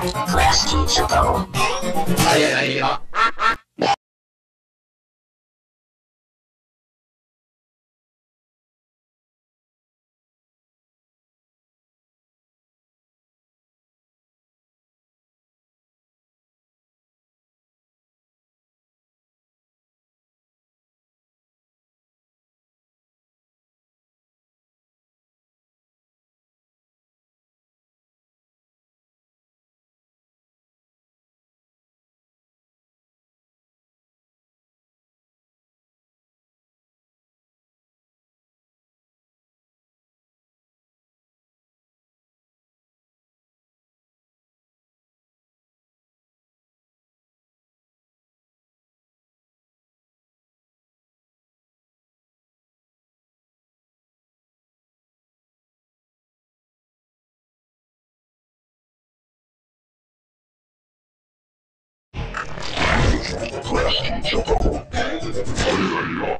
Class teacher questions of the whole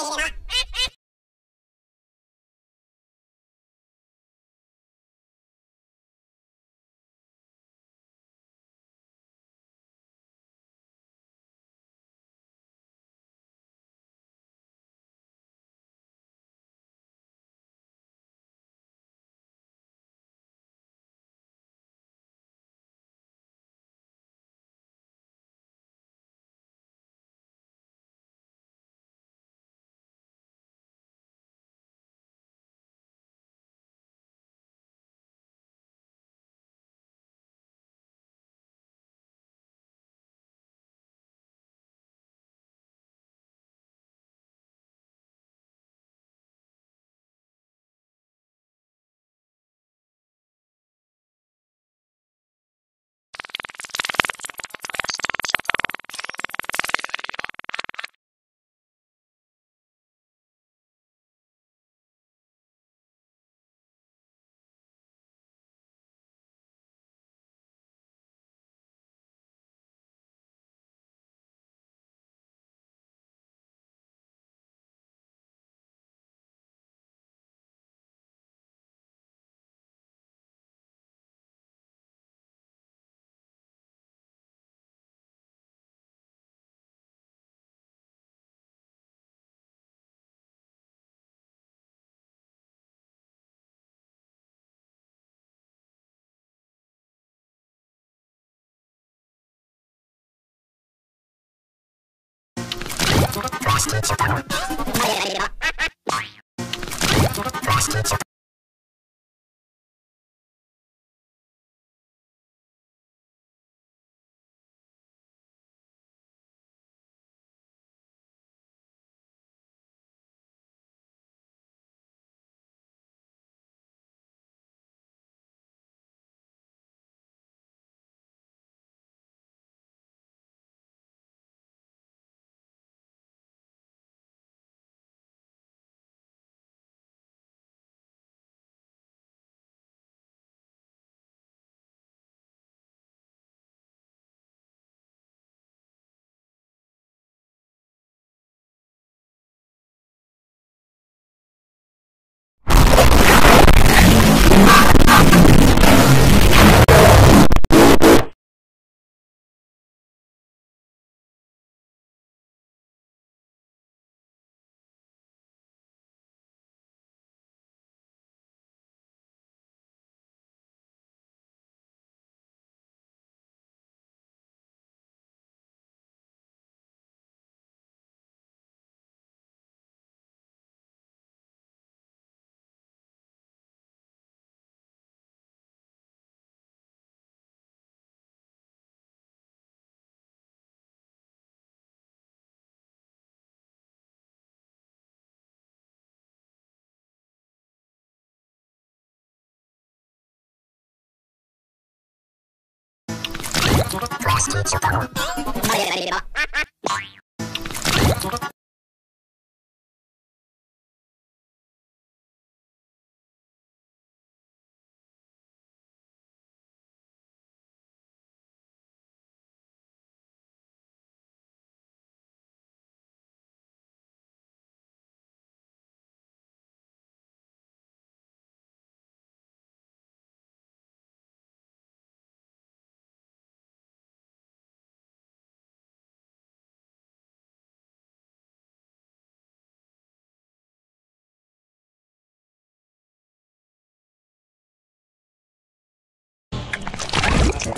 ファストチャンピオン。しましょうか。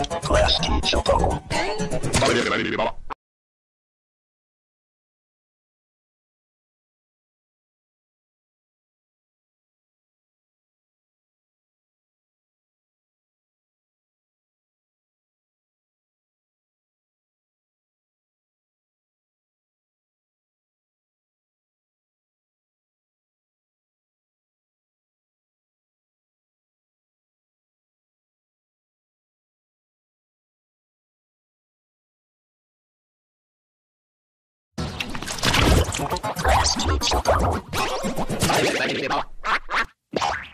れば Class teacher Thank you.